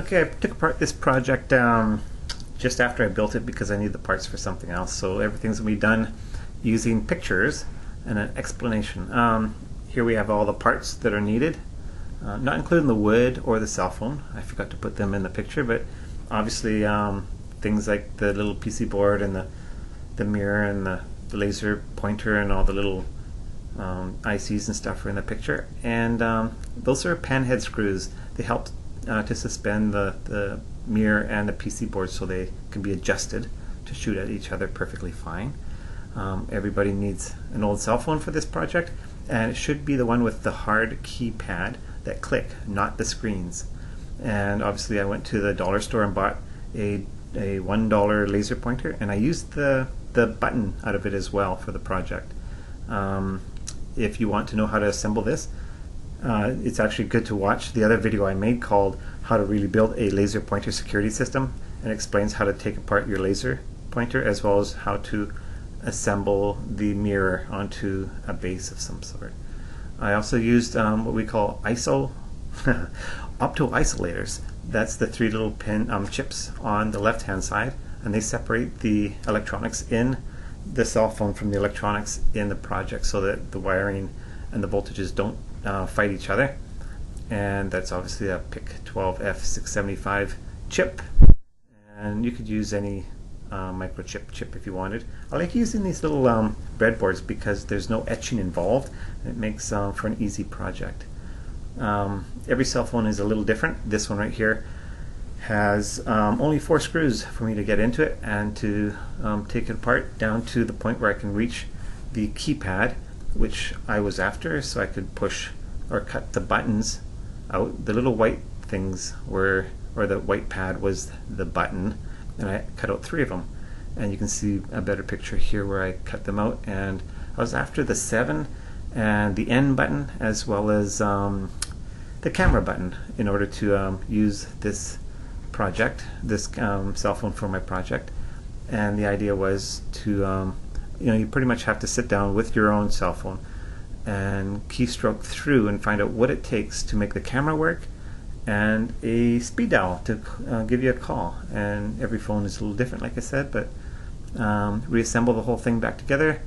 Okay, I took apart this project um, just after I built it because I need the parts for something else. So everything's going to be done using pictures and an explanation. Um, here we have all the parts that are needed, uh, not including the wood or the cell phone. I forgot to put them in the picture, but obviously um, things like the little PC board and the, the mirror and the, laser pointer and all the little um, ICs and stuff are in the picture. And um, those are pan head screws. They help uh, to suspend the, the mirror and the PC board so they can be adjusted to shoot at each other perfectly fine. Um, everybody needs an old cell phone for this project and it should be the one with the hard keypad that click, not the screens. And obviously I went to the dollar store and bought a, a $1 laser pointer and I used the, the button out of it as well for the project. Um, if you want to know how to assemble this, uh, it's actually good to watch the other video I made called How to Really Build a Laser Pointer Security System and explains how to take apart your laser pointer as well as how to assemble the mirror onto a base of some sort. I also used um, what we call ISO opto isolators. That's the three little pin um, chips on the left hand side and they separate the electronics in the cell phone from the electronics in the project so that the wiring and the voltages don't uh, fight each other. And that's obviously a PIC 12F675 chip. And you could use any uh, microchip chip if you wanted. I like using these little um, breadboards because there's no etching involved. It makes uh, for an easy project. Um, every cell phone is a little different. This one right here has um, only four screws for me to get into it and to um, take it apart down to the point where I can reach the keypad which I was after so I could push or cut the buttons out. The little white things were, or the white pad was the button and I cut out three of them. And you can see a better picture here where I cut them out and I was after the 7 and the N button as well as um, the camera button in order to um, use this project, this um, cell phone for my project. And the idea was to um, you know, you pretty much have to sit down with your own cell phone and keystroke through and find out what it takes to make the camera work and a speed dial to uh, give you a call. And every phone is a little different, like I said, but um, reassemble the whole thing back together.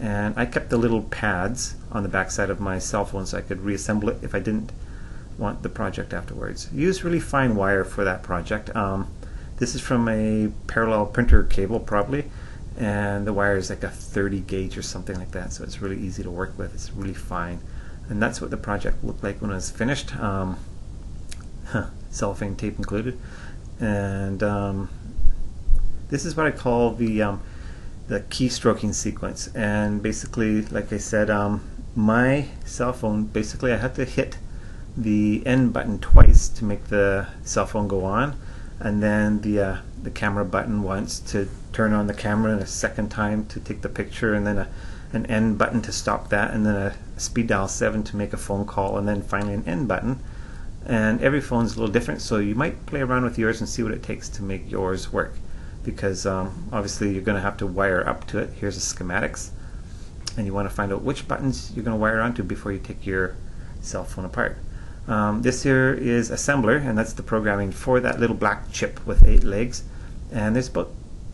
And I kept the little pads on the back side of my cell phone so I could reassemble it if I didn't want the project afterwards. Use really fine wire for that project. Um, this is from a parallel printer cable, probably and the wire is like a 30 gauge or something like that so it's really easy to work with it's really fine. And that's what the project looked like when it was finished um, cellophane tape included. And um, this is what I call the um, the keystroking sequence. And basically like I said um, my cell phone basically I had to hit the end button twice to make the cell phone go on and then the uh, the camera button once to turn on the camera and a second time to take the picture and then a, an end button to stop that and then a speed dial 7 to make a phone call and then finally an end button. And every phone is a little different so you might play around with yours and see what it takes to make yours work. Because um, obviously you're going to have to wire up to it. Here's the schematics. And you want to find out which buttons you're going to wire onto before you take your cell phone apart um, this here is assembler, and that's the programming for that little black chip with eight legs. And there's about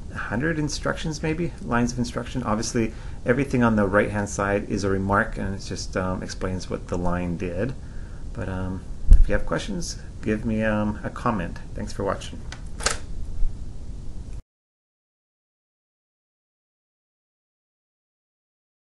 100 instructions, maybe, lines of instruction. Obviously, everything on the right hand side is a remark, and it just um, explains what the line did. But um, if you have questions, give me um, a comment. Thanks for watching.